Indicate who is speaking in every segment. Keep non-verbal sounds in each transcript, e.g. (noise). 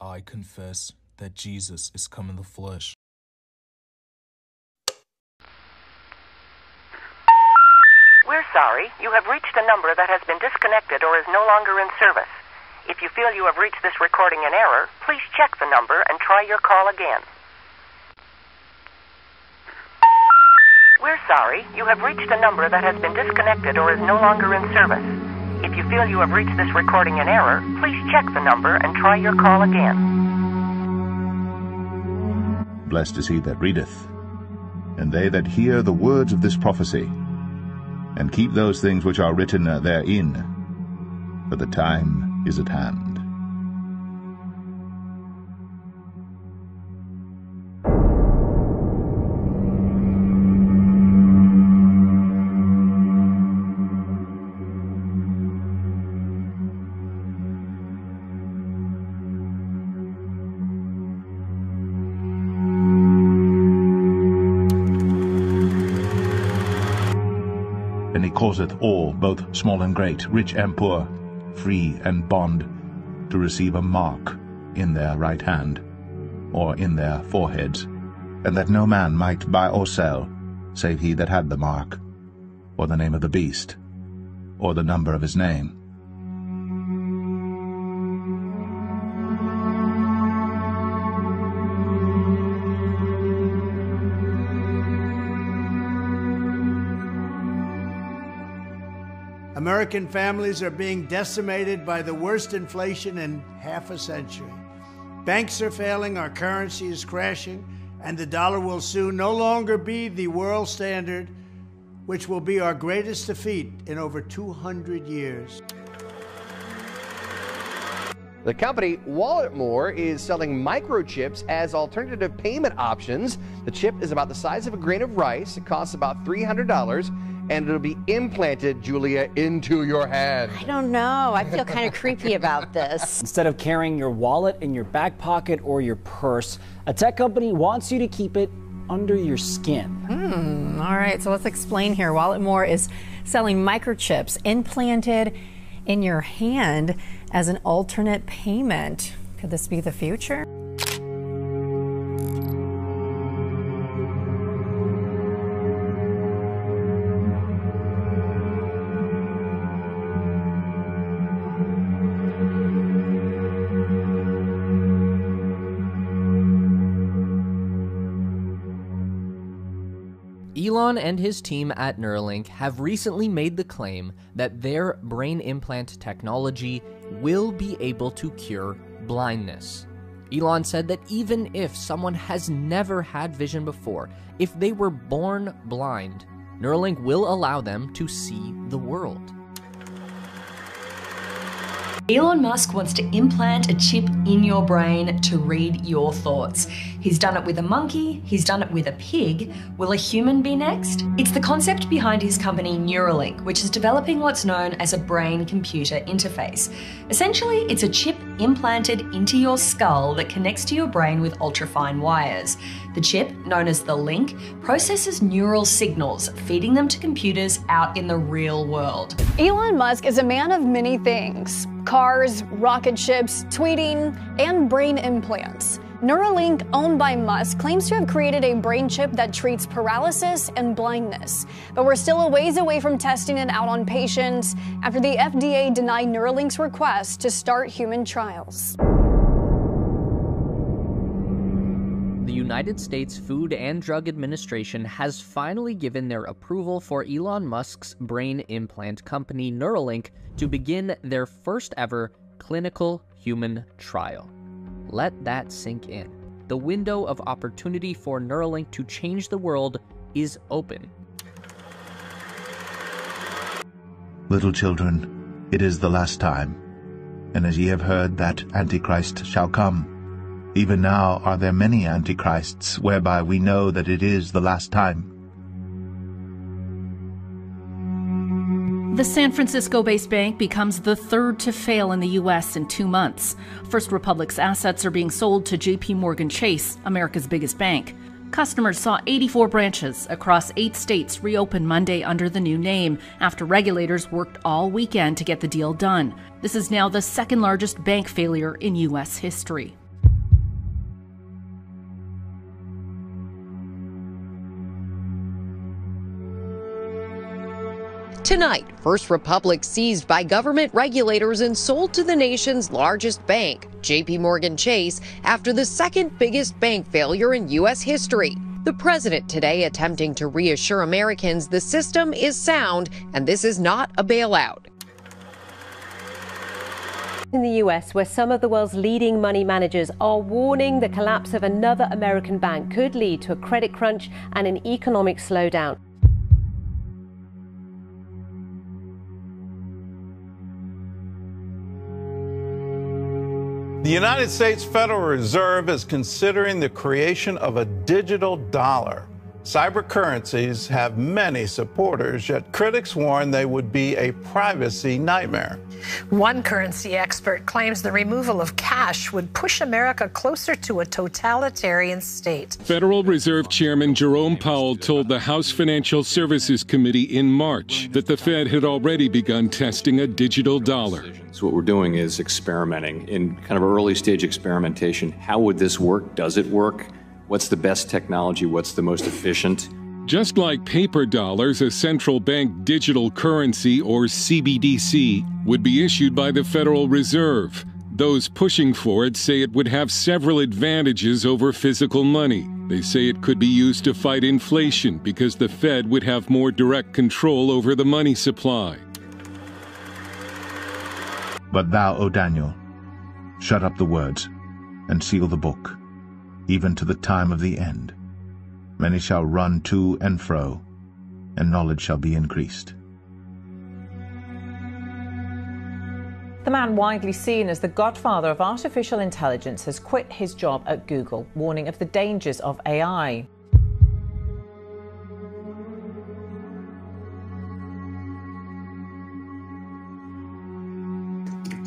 Speaker 1: I confess that Jesus is come in the flesh.
Speaker 2: We're sorry. You have reached a number that has been disconnected or is no longer in service. If you feel you have reached this recording in error, please check the number and try your call again. We're sorry. You have reached a number that has been disconnected or is no longer in service. If you feel you have reached this recording in error, please check the number and try your call again.
Speaker 3: Blessed is he that readeth, and they that hear the words of this prophecy, and keep those things which are written therein, for the time is at hand. Causeth all, both small and great, rich and poor, free and bond, to receive a mark in their right hand, or in their foreheads, and that no man might buy or sell, save he that had the mark, or the name of the beast, or the number of his name.
Speaker 4: American families are being decimated by the worst inflation in half a century. Banks are failing, our currency is crashing, and the dollar will soon no longer be the world standard, which will be our greatest defeat in over 200 years.
Speaker 5: The company Walletmor is selling microchips as alternative payment options. The chip is about the size of a grain of rice. It costs about $300 and it'll be implanted, Julia, into your hand.
Speaker 6: I don't know. I feel kind of creepy about this. (laughs)
Speaker 7: Instead of carrying your wallet in your back pocket or your purse, a tech company wants you to keep it under your skin.
Speaker 8: Hmm. All right, so let's explain here. Walletmor is selling microchips implanted in your hand as an alternate payment. Could this be the future?
Speaker 9: Elon and his team at Neuralink have recently made the claim that their brain implant technology will be able to cure blindness. Elon said that even if someone has never had vision before, if they were born blind, Neuralink will allow them to see the world.
Speaker 10: Elon Musk wants to implant a chip in your brain to read your thoughts. He's done it with a monkey, he's done it with a pig. Will a human be next? It's the concept behind his company Neuralink, which is developing what's known as a brain computer interface. Essentially, it's a chip implanted into your skull that connects to your brain with ultrafine wires. The chip, known as the link, processes neural signals, feeding them to computers out in the real world.
Speaker 11: Elon Musk is a man of many things cars, rocket ships, tweeting, and brain implants. Neuralink, owned by Musk, claims to have created a brain chip that treats paralysis and blindness. But we're still a ways away from testing it out on patients after the FDA denied Neuralink's request to start human trials.
Speaker 9: The United States Food and Drug Administration has finally given their approval for Elon Musk's brain implant company Neuralink to begin their first ever clinical human trial. Let that sink in. The window of opportunity for Neuralink to change the world is open.
Speaker 3: Little children, it is the last time. And as ye have heard that Antichrist shall come, even now are there many antichrists, whereby we know that it is the last time.
Speaker 12: The San Francisco based bank becomes the third to fail in the U.S. in two months. First Republic's assets are being sold to JP Morgan Chase, America's biggest bank. Customers saw 84 branches across eight states reopen Monday under the new name after regulators worked all weekend to get the deal done. This is now the second largest bank failure in U.S. history.
Speaker 13: Tonight, First Republic seized by government regulators and sold to the nation's largest bank, JP Morgan Chase, after the second biggest bank failure in U.S. history. The president today attempting to reassure Americans the system is sound and this is not a bailout.
Speaker 14: In the US, where some of the world's leading money managers are warning the collapse of another American bank could lead to a credit crunch and an economic slowdown.
Speaker 15: The United States Federal Reserve is considering the creation of a digital dollar. Cybercurrencies have many supporters, yet critics warn they would be a privacy nightmare.
Speaker 16: One currency expert claims the removal of cash would push America closer to a totalitarian state.
Speaker 17: Federal Reserve Chairman Jerome Powell told the House Financial Services Committee in March that the Fed had already begun testing a digital dollar.
Speaker 18: So, what we're doing is experimenting in kind of early stage experimentation. How would this work? Does it work? What's the best technology? What's the most efficient?
Speaker 17: Just like paper dollars, a central bank digital currency, or CBDC, would be issued by the Federal Reserve. Those pushing for it say it would have several advantages over physical money. They say it could be used to fight inflation because the Fed would have more direct control over the money supply.
Speaker 3: But thou, O Daniel, shut up the words, and seal the book, even to the time of the end. Many shall run to and fro, and knowledge shall be increased.
Speaker 19: The man widely seen as the godfather of artificial intelligence has quit his job at Google, warning of the dangers of AI.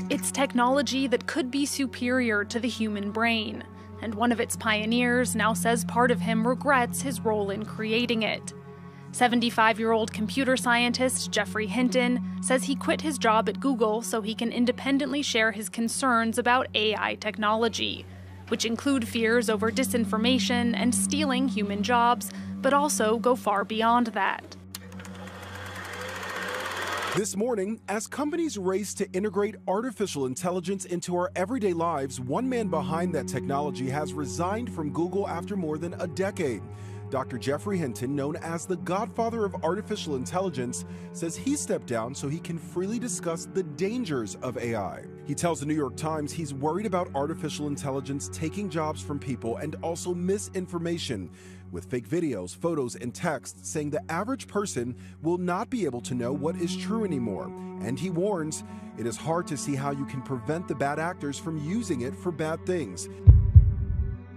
Speaker 20: It's technology that could be superior to the human brain, and one of its pioneers now says part of him regrets his role in creating it. 75 year old computer scientist Geoffrey Hinton says he quit his job at Google so he can independently share his concerns about AI technology, which include fears over disinformation and stealing human jobs, but also go far beyond that.
Speaker 21: This morning, as companies race to integrate artificial intelligence into our everyday lives, one man behind that technology has resigned from Google after more than a decade. Dr. Geoffrey Hinton, known as the godfather of artificial intelligence, says he stepped down so he can freely discuss the dangers of AI. He tells the New York Times he's worried about artificial intelligence taking jobs from people and also misinformation with fake videos, photos, and texts saying the average person will not be able to know what is true anymore. And he warns it is hard to see how you can prevent the bad actors from using it for bad things.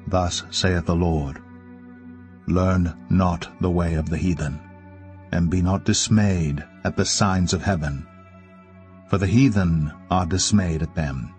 Speaker 3: Thus saith the Lord Learn not the way of the heathen, and be not dismayed at the signs of heaven, for the heathen are dismayed at them.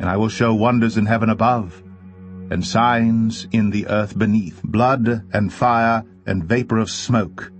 Speaker 3: And I will show wonders in heaven above, and signs in the earth beneath, blood and fire and vapor of smoke.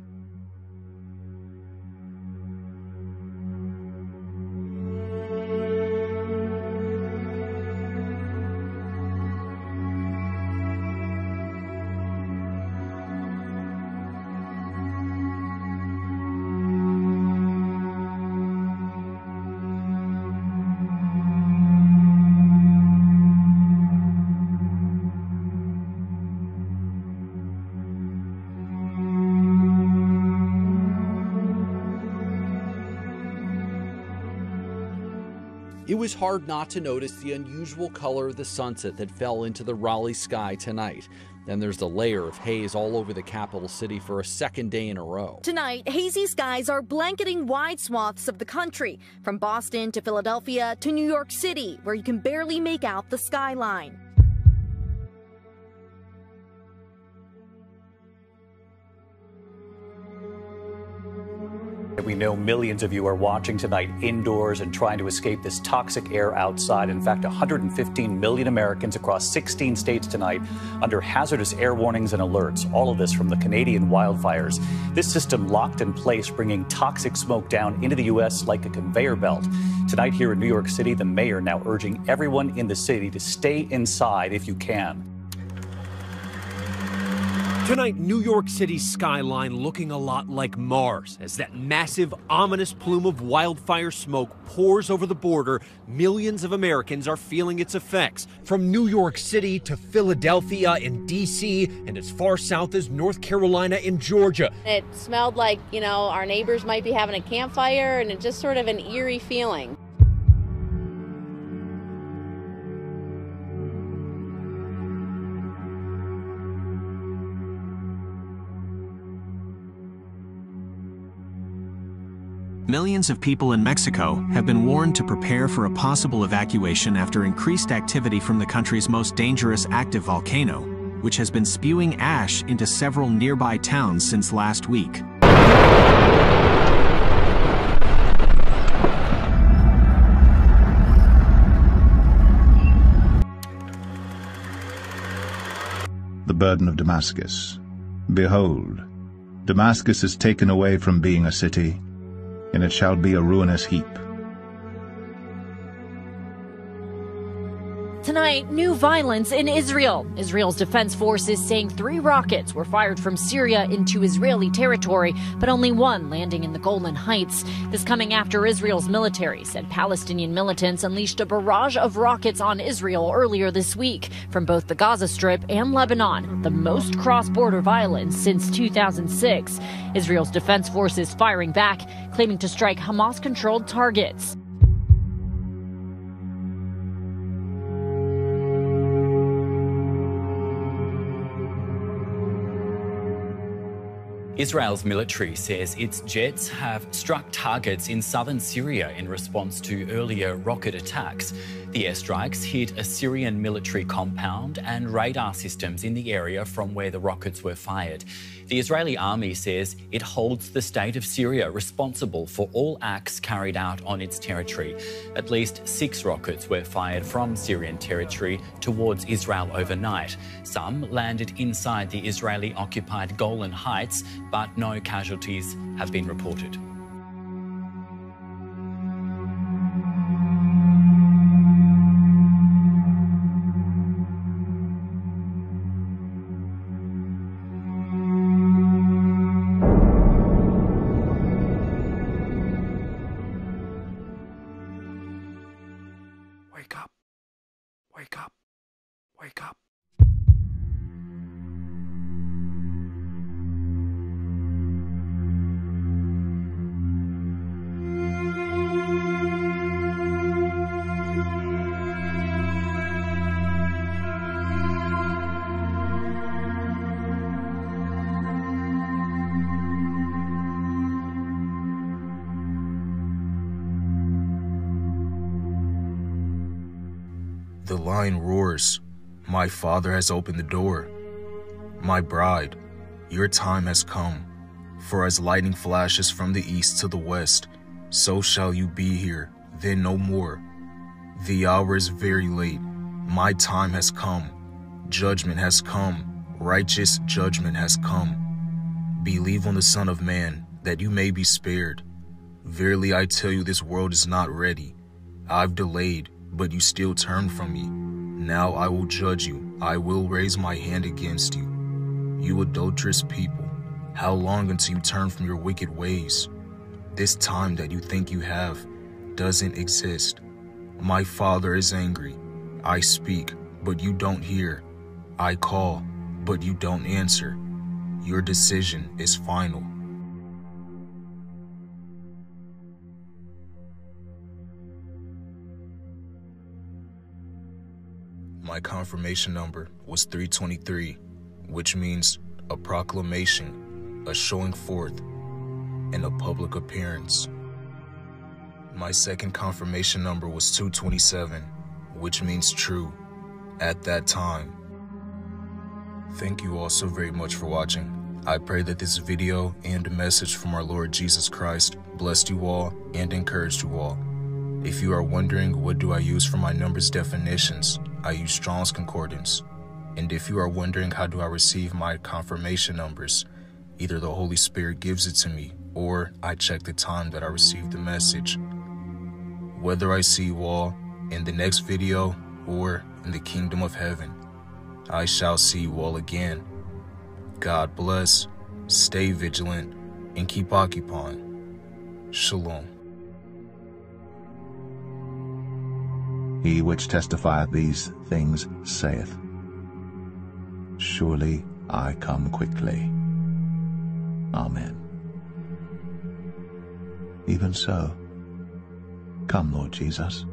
Speaker 22: Was hard not to notice the unusual color of the sunset that fell into the Raleigh sky tonight. Then there's the layer of haze all over the capital city for a second day in a row.
Speaker 23: Tonight, hazy skies are blanketing wide swaths of the country, from Boston to Philadelphia to New York City, where you can barely make out the skyline.
Speaker 24: We know millions of you are watching tonight indoors and trying to escape this toxic air outside. In fact, 115 million Americans across 16 states tonight under hazardous air warnings and alerts. All of this from the Canadian wildfires. This system locked in place, bringing toxic smoke down into the U.S. like a conveyor belt. Tonight here in New York City, the mayor now urging everyone in the city to stay inside if you can.
Speaker 25: Tonight, New York City's skyline looking a lot like Mars as that massive, ominous plume of wildfire smoke pours over the border. Millions of Americans are feeling its effects. From New York City to Philadelphia and D.C., and as far south as North Carolina and Georgia.
Speaker 26: It smelled like, you know, our neighbors might be having a campfire, and it just sort of an eerie feeling.
Speaker 27: Millions of people in Mexico have been warned to prepare for a possible evacuation after increased activity from the country's most dangerous active volcano, which has been spewing ash into several nearby towns since last week.
Speaker 3: The burden of Damascus. Behold, Damascus is taken away from being a city, and it shall be a ruinous heap.
Speaker 23: Tonight, new violence in Israel. Israel's defense forces saying three rockets were fired from Syria into Israeli territory, but only one landing in the Golan Heights. This coming after Israel's military said Palestinian militants unleashed a barrage of rockets on Israel earlier this week from both the Gaza Strip and Lebanon, the most cross border violence since 2006. Israel's defense forces firing back, claiming to strike Hamas controlled targets.
Speaker 28: Israel's military says its jets have struck targets in southern Syria in response to earlier rocket attacks. The airstrikes hit a Syrian military compound and radar systems in the area from where the rockets were fired. The Israeli army says it holds the state of Syria responsible for all acts carried out on its territory. At least six rockets were fired from Syrian territory towards Israel overnight. Some landed inside the Israeli occupied Golan Heights, but no casualties have been reported.
Speaker 29: The lion roars. My father has opened the door. My bride, your time has come. For as lightning flashes from the east to the west, so shall you be here, then no more. The hour is very late. My time has come. Judgment has come. Righteous judgment has come. Believe on the Son of Man, that you may be spared. Verily I tell you, this world is not ready. I've delayed, but you still turn from me. Now I will judge you. I will raise my hand against you. You adulterous people, how long until you turn from your wicked ways? This time that you think you have doesn't exist. My father is angry. I speak, but you don't hear. I call, but you don't answer. Your decision is final. My confirmation number was 323, which means a proclamation, a showing forth, and a public appearance. My second confirmation number was 227, which means true, at that time. Thank you all so very much for watching. I pray that this video and message from our Lord Jesus Christ blessed you all and encouraged you all. If you are wondering what do I use for my numbers definitions, I use Strong's Concordance. And if you are wondering how do I receive my confirmation numbers, either the Holy Spirit gives it to me or I check the time that I received the message. Whether I see you all in the next video or in the kingdom of heaven, I shall see you all again. God bless, stay vigilant, and keep occupying. Shalom.
Speaker 3: He which testifieth these things saith, Surely I come quickly. Amen. Even so, come, Lord Jesus.